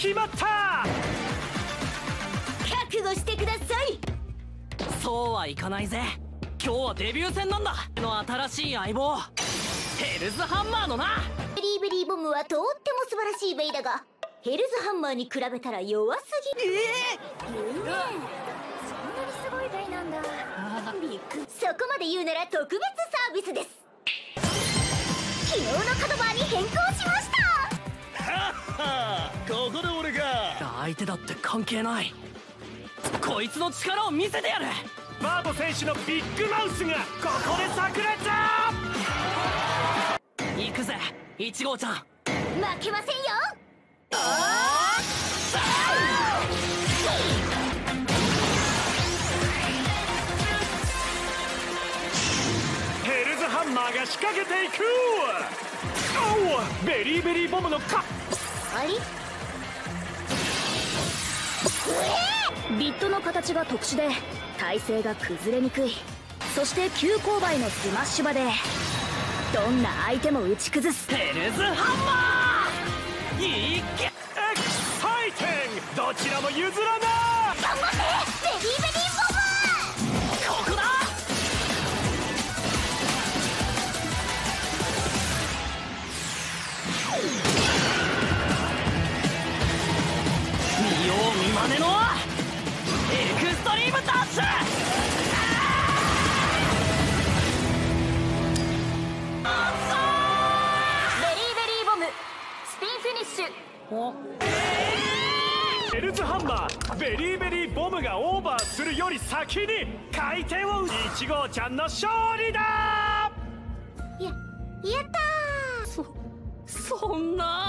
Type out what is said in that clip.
決まった！覚悟してください。そうはいかないぜ。今日はデビュー戦なんだ。の新しい相棒。ヘルズハンマーのな。ベリーベリーボムはとっても素晴らしいベイだがヘルズハンマーに比べたら弱すぎる。ええそんなにすごいベイなんだ。そこまで言うなら特別サービスです。昨日のカドバーに変更しました相手だって関係ない。こいつの力を見せてやる。バート選手のビッグマウスがここで炸裂！行くぜ1号ちゃん。負けませんよ。ヘルズハンマーが仕掛けていく！ベリーベリーボムのかあれ？ビットの形が特殊で体勢が崩れにくい。そして急勾配のスマッシュ刃でどんな相手も打ち崩す。ヘルズハンマー!いけエキサイティング!どちらも譲らない!エクストリームダッシュ！ベリーベリーボムスピンフィニッシュ。ヘルズハンマー。ベリーベリーボムがオーバーするより先に回転をいちごちゃんの勝利だ。ややったー。そそんな